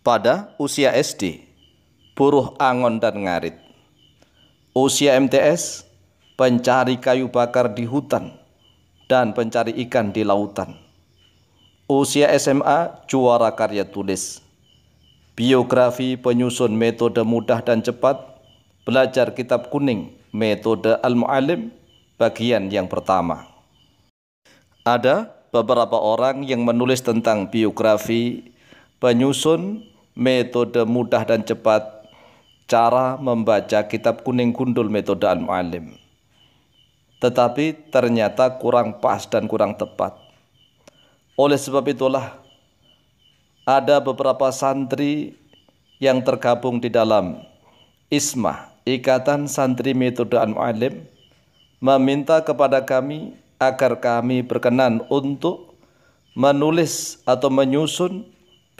pada usia SD, buruh angon dan ngarit. Usia MTS, pencari kayu bakar di hutan dan pencari ikan di lautan. Usia SMA, juara karya tulis. Biografi penyusun metode mudah dan cepat, belajar kitab kuning, metode Al-Mu'alim, bagian yang pertama. Ada beberapa orang yang menulis tentang biografi, penyusun, metode mudah dan cepat, cara membaca kitab kuning gundul metode Al-Mu'alim. Tetapi ternyata kurang pas dan kurang tepat. Oleh sebab itulah, ada beberapa santri yang tergabung di dalam ISMA, Ikatan Santri Metode Al-Mu'alim, meminta kepada kami agar kami berkenan untuk menulis atau menyusun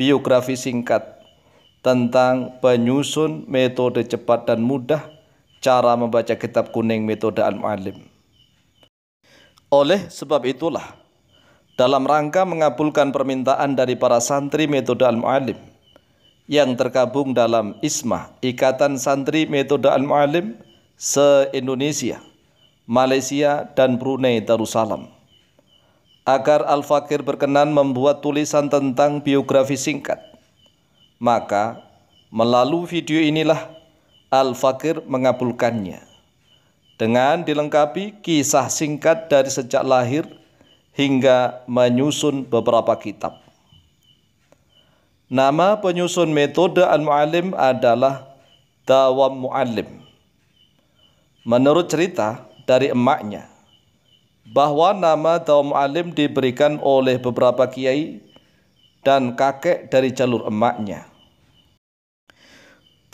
biografi singkat tentang penyusun metode cepat dan mudah cara membaca kitab kuning metode Al-Mu'alim. Oleh sebab itulah, dalam rangka mengabulkan permintaan dari para santri metode Al-Mu'alim yang tergabung dalam ISMA, Ikatan Santri Metode Al-Mu'alim se-Indonesia, Malaysia, dan Brunei Darussalam. Agar Al-Fakir berkenan membuat tulisan tentang biografi singkat. Maka, melalui video inilah Al-Fakir mengabulkannya. Dengan dilengkapi kisah singkat dari sejak lahir hingga menyusun beberapa kitab. Nama penyusun metode Al-Mu'alim adalah Dawam Mu'alim. Menurut cerita, dari emaknya bahwa nama Dawam Alim diberikan oleh beberapa kiai dan kakek dari jalur emaknya.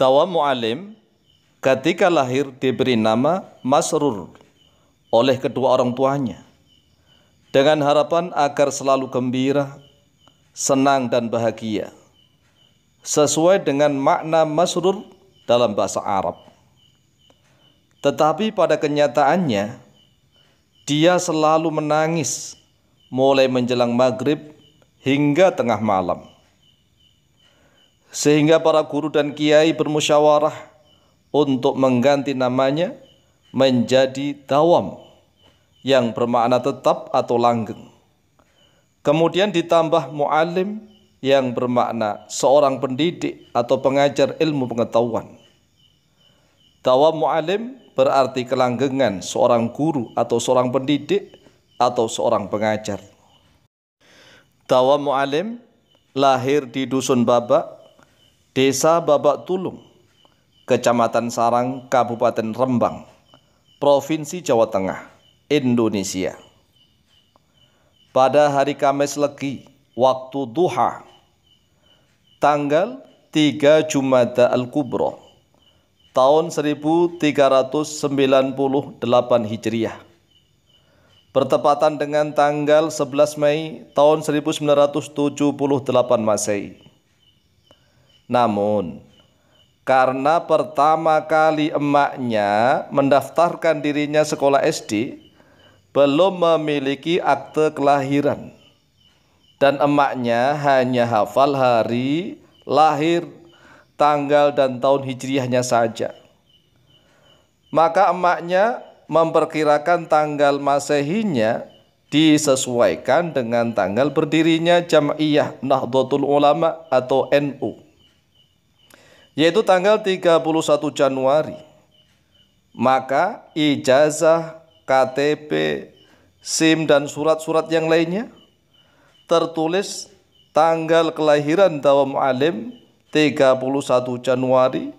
Dawam Mu'alim ketika lahir diberi nama Masrur oleh kedua orang tuanya dengan harapan agar selalu gembira, senang dan bahagia sesuai dengan makna Masrur dalam bahasa Arab. Tetapi pada kenyataannya, dia selalu menangis mulai menjelang maghrib hingga tengah malam. Sehingga para guru dan kiai bermusyawarah untuk mengganti namanya menjadi dawam yang bermakna tetap atau langgeng. Kemudian ditambah mu'alim yang bermakna seorang pendidik atau pengajar ilmu pengetahuan. Dawam mu'alim berarti kelanggengan seorang guru atau seorang pendidik atau seorang pengajar. Tawa Mu'alim lahir di Dusun Babak, Desa Babak Tulung, Kecamatan Sarang, Kabupaten Rembang, Provinsi Jawa Tengah, Indonesia. Pada hari Kamis Legi, waktu duha, tanggal 3 Jumada Al-Kubro, tahun 1398 Hijriah. Bertepatan dengan tanggal 11 Mei tahun 1978 Masehi. Namun, karena pertama kali emaknya mendaftarkan dirinya sekolah SD, belum memiliki akte kelahiran. Dan emaknya hanya hafal hari lahir tanggal dan tahun hijriahnya saja. Maka emaknya memperkirakan tanggal masehinya disesuaikan dengan tanggal berdirinya Jam'iyah Nahdlatul Ulama atau NU yaitu tanggal 31 Januari maka ijazah, KTP, SIM dan surat-surat yang lainnya tertulis tanggal kelahiran Dawam Alim 31 Januari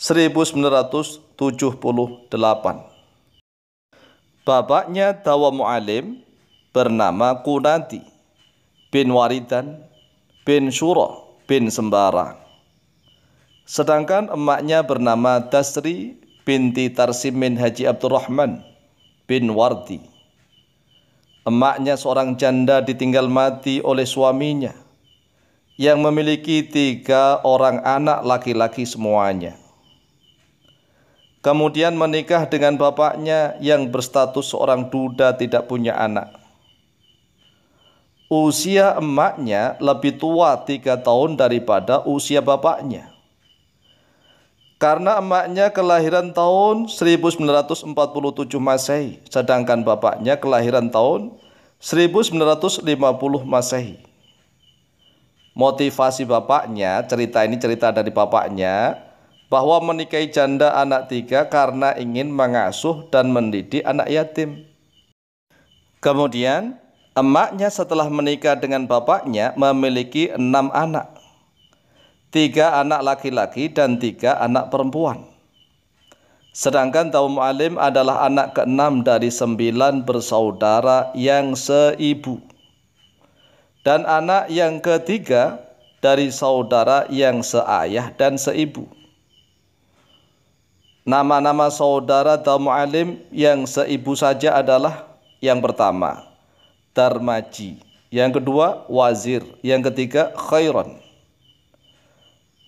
1978. Bapaknya Dawa Mu'alim bernama Kunati bin Waridan bin Syuro bin Sembara. Sedangkan emaknya bernama Dasri binti Tarsimin Haji Abdurrahman bin Wardi. Emaknya seorang janda ditinggal mati oleh suaminya yang memiliki tiga orang anak laki-laki semuanya. Kemudian menikah dengan bapaknya yang berstatus seorang duda tidak punya anak. usia emaknya lebih tua tiga tahun daripada usia bapaknya. Karena emaknya kelahiran tahun 1947 Masehi, sedangkan bapaknya kelahiran tahun 1950 Masehi. Motivasi bapaknya, cerita ini cerita dari bapaknya, bahwa menikahi janda anak tiga karena ingin mengasuh dan mendidik anak yatim. Kemudian, emaknya setelah menikah dengan bapaknya memiliki enam anak tiga anak laki-laki dan tiga anak perempuan. Sedangkan Taum Alim adalah anak keenam dari sembilan bersaudara yang seibu. Dan anak yang ketiga dari saudara yang seayah dan seibu. Nama-nama saudara Taum Alim yang seibu saja adalah yang pertama, Darmaji. Yang kedua, Wazir. Yang ketiga, Khairan.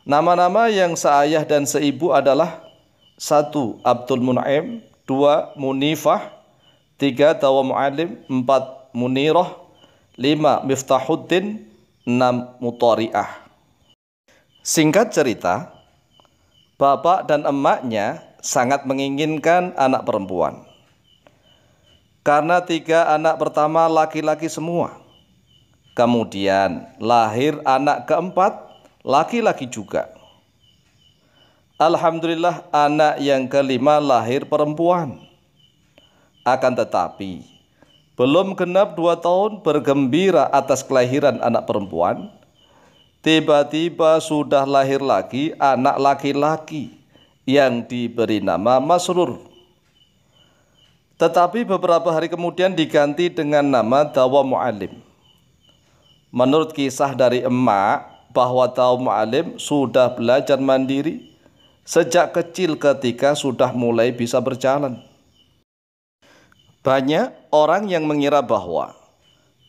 Nama-nama yang seayah dan seibu adalah satu Abdul Mun'im, dua Munifah, tiga Tawa Mu'alim, empat Munirah, lima Miftahuddin, enam Mutari'ah. Singkat cerita, bapak dan emaknya sangat menginginkan anak perempuan. Karena tiga anak pertama laki-laki semua. Kemudian lahir anak keempat laki-laki juga. Alhamdulillah anak yang kelima lahir perempuan. Akan tetapi, belum genap dua tahun bergembira atas kelahiran anak perempuan, tiba-tiba sudah lahir lagi anak laki-laki yang diberi nama Masrur. Tetapi beberapa hari kemudian diganti dengan nama Dawa Mu'alim. Menurut kisah dari emak, bahwa kaum alim sudah belajar mandiri sejak kecil ketika sudah mulai bisa berjalan. Banyak orang yang mengira bahwa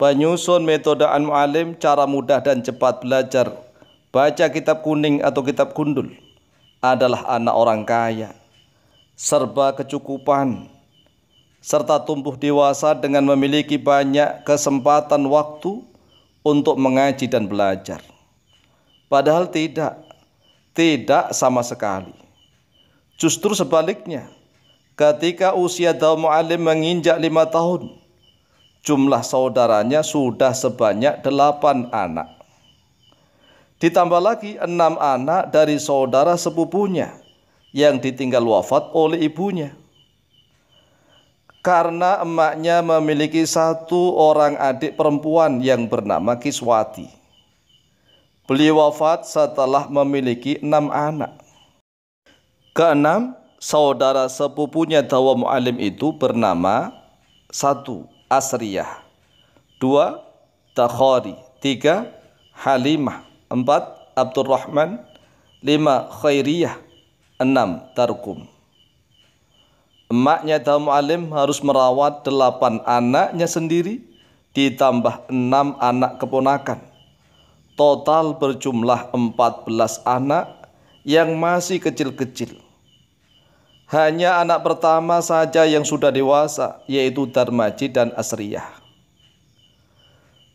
penyusun metode an mu'alim cara mudah dan cepat belajar baca kitab kuning atau kitab gundul adalah anak orang kaya, serba kecukupan, serta tumbuh dewasa dengan memiliki banyak kesempatan waktu untuk mengaji dan belajar. Padahal tidak, tidak sama sekali. Justru sebaliknya, ketika usia Daud Mu'alim menginjak lima tahun, jumlah saudaranya sudah sebanyak delapan anak. Ditambah lagi enam anak dari saudara sepupunya yang ditinggal wafat oleh ibunya. Karena emaknya memiliki satu orang adik perempuan yang bernama Kiswati. Beliau wafat setelah memiliki enam anak. Keenam, saudara sepupunya Dawa Mu'alim itu bernama satu Asriyah, dua Takhari, tiga Halimah, empat Abdurrahman, lima Khairiyah, enam Tarkum. Emaknya Dawa Mu'alim harus merawat delapan anaknya sendiri ditambah enam anak keponakan. Total berjumlah 14 anak yang masih kecil-kecil. Hanya anak pertama saja yang sudah dewasa, yaitu Darmaji dan Asriyah.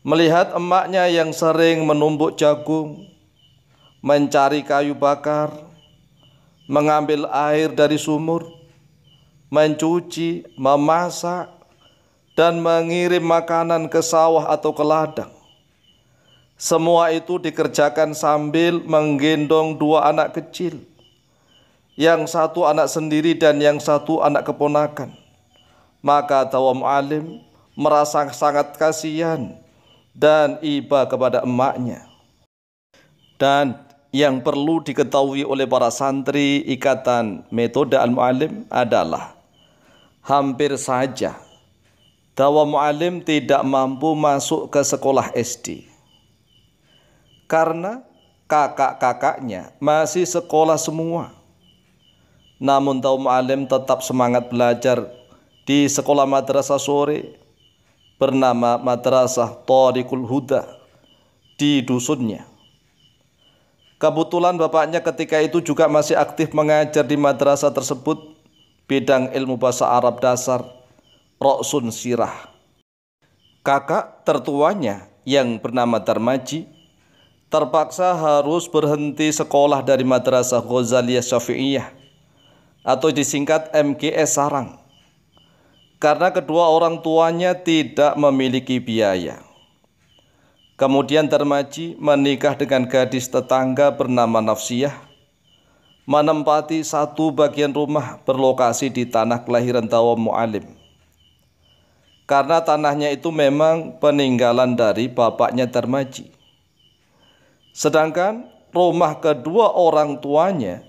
Melihat emaknya yang sering menumbuk jagung, mencari kayu bakar, mengambil air dari sumur, mencuci, memasak, dan mengirim makanan ke sawah atau ke ladang. Semua itu dikerjakan sambil menggendong dua anak kecil. Yang satu anak sendiri dan yang satu anak keponakan. Maka Tawam Alim merasa sangat kasihan dan iba kepada emaknya. Dan yang perlu diketahui oleh para santri ikatan metode al-mu'alim adalah hampir saja Dawa Mu'alim tidak mampu masuk ke sekolah SD karena kakak-kakaknya masih sekolah semua. Namun Taum Alim tetap semangat belajar di sekolah madrasah sore bernama Madrasah Tariqul Huda di dusunnya. Kebetulan bapaknya ketika itu juga masih aktif mengajar di madrasah tersebut bidang ilmu bahasa Arab dasar, Roksun Sirah. Kakak tertuanya yang bernama Darmaji terpaksa harus berhenti sekolah dari Madrasah Ghazaliyah Syafi'iyah atau disingkat MGS Sarang karena kedua orang tuanya tidak memiliki biaya. Kemudian Darmaji menikah dengan gadis tetangga bernama Nafsiyah, menempati satu bagian rumah berlokasi di tanah kelahiran Tawa Mu'alim. Karena tanahnya itu memang peninggalan dari bapaknya Darmaji. Sedangkan rumah kedua orang tuanya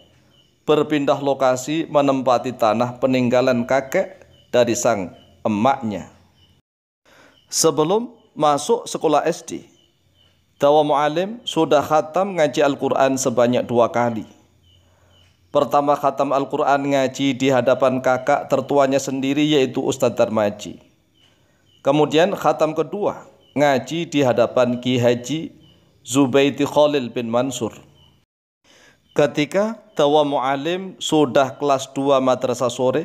berpindah lokasi menempati tanah peninggalan kakek dari sang emaknya. Sebelum masuk sekolah SD, Dawa Mu'alim sudah khatam ngaji Al-Quran sebanyak dua kali. Pertama khatam Al-Quran ngaji di hadapan kakak tertuanya sendiri yaitu Ustadz Darmaji. Kemudian khatam kedua ngaji di hadapan Ki Haji Zubaidi Khalil bin Mansur. Ketika Dawa Mu'alim sudah kelas 2 madrasah sore,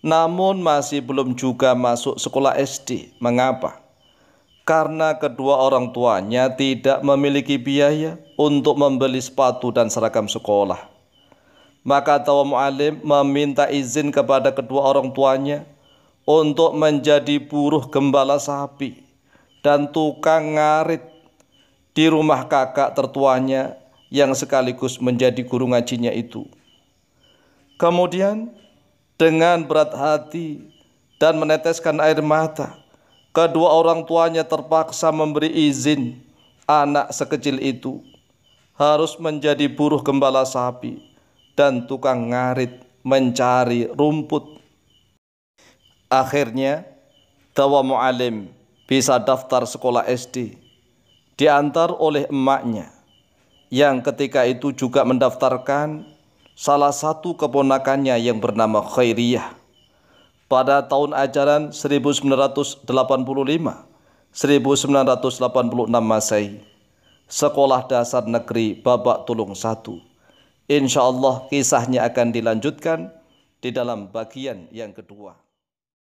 namun masih belum juga masuk sekolah SD. Mengapa? karena kedua orang tuanya tidak memiliki biaya untuk membeli sepatu dan seragam sekolah. Maka Tawa Mu'alim meminta izin kepada kedua orang tuanya untuk menjadi buruh gembala sapi dan tukang ngarit di rumah kakak tertuanya yang sekaligus menjadi guru ngajinya itu. Kemudian dengan berat hati dan meneteskan air mata, Kedua orang tuanya terpaksa memberi izin anak sekecil itu harus menjadi buruh gembala sapi dan tukang ngarit mencari rumput. Akhirnya, Dawa Mu'alim bisa daftar sekolah SD diantar oleh emaknya yang ketika itu juga mendaftarkan salah satu keponakannya yang bernama Khairiyah. Pada tahun ajaran 1985 1986 Masehi Sekolah Dasar Negeri Babak Tulung 1 Insya Allah kisahnya akan dilanjutkan di dalam bagian yang kedua